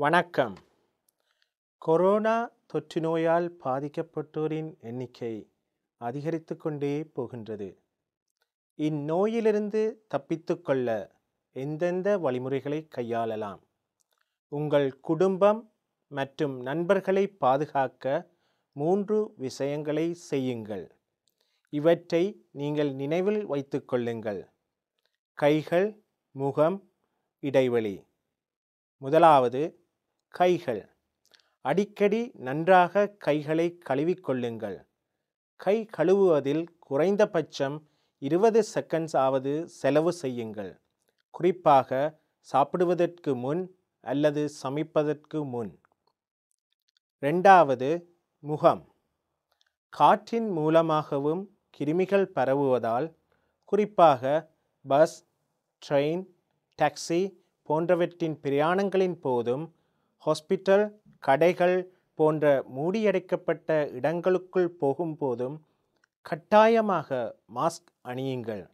வணக்கம். கொரோனா தொற்று நோயால் பாதிக்கப்பட்டோரின் எண்ணிக்கை அதிகரித்து கொண்டே போகின்றது. இந்நோயிலிருந்து தப்பித்துக்கொள்ள எந்தெந்த வழிமுறைகளை கையாளலாம்? உங்கள் குடும்பம் மற்றும் நண்பர்களை பாதுகாக்க மூன்று விஷயங்களை செய்யுங்கள். இவற்றை நீங்கள் நினைவில் வைத்து கொள்ளுங்கள். கைகள் முகம் இடைவெளி. முதலாவது கைகள். அடிக்கடி நன்றாக கைகளை கழுவிக்கொள்ளுங்கள். கை கழுவுவதில் குறைந்தபட்சம் இருபது செகண்ட்ஸ் ஆவது செலவு செய்யுங்கள். குறிப்பாக சாப்பிடுவதற்கு முன் அல்லது சமைப்பதற்கு முன். ரெண்டாவது முகம். காற்றின் மூலமாகவும் கிருமிகள் பரவுவதால் குறிப்பாக பஸ் ட்ரெயின் டாக்ஸி போன்றவற்றின் பிரயாணங்களின் போதும் ஹாஸ்பிட்டல் கடைகள் போன்ற மூடியடைக்கப்பட்ட இடங்களுக்குள் போகும்போதும் கட்டாயமாக மாஸ்க் அணியுங்கள்.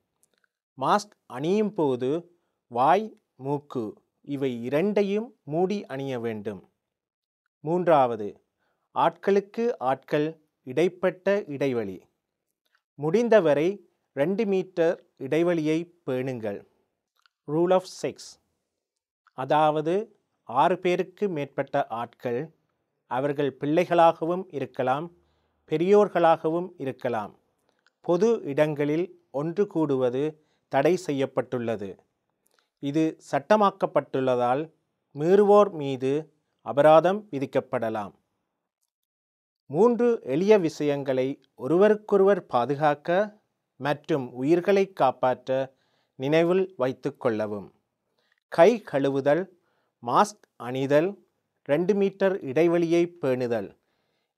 மாஸ்க் அணியும் போது வாய் மூக்கு இவை இரண்டையும் மூடி அணிய வேண்டும். மூன்றாவது ஆட்களுக்கு ஆட்கள் இடைப்பட்ட இடைவெளி. முடிந்தவரை ரெண்டு மீட்டர் இடைவெளியை பேணுங்கள். Rule of six. அதாவது ஆறு பேருக்கு மேற்பட்ட ஆட்கள் அவர்கள் பிள்ளைகளாகவும் இருக்கலாம் பெரியோர்களாகவும் இருக்கலாம். பொது இடங்களில் ஒன்று கூடுவது தடை செய்யப்பட்டுள்ளது. இது சட்டமாக்கப்பட்டுள்ளதால் மீறுவோர் மீது அபராதம் விதிக்கப்படலாம். மூன்று எளிய விஷயங்களை ஒருவருக்கொருவர் பாதுகாக்க மற்றும் உயிர்களை காப்பாற்ற நினைவில் வைத்து கொள்ளவும். கை கழுவுதல் மாஸ்க் அணிதல் ரெண்டு மீட்டர் இடைவெளியை பேணுதல்.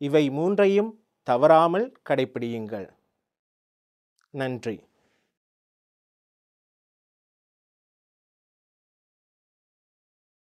இவை மூன்றையும் தவறாமல் கடைப்பிடியுங்கள். நன்றி.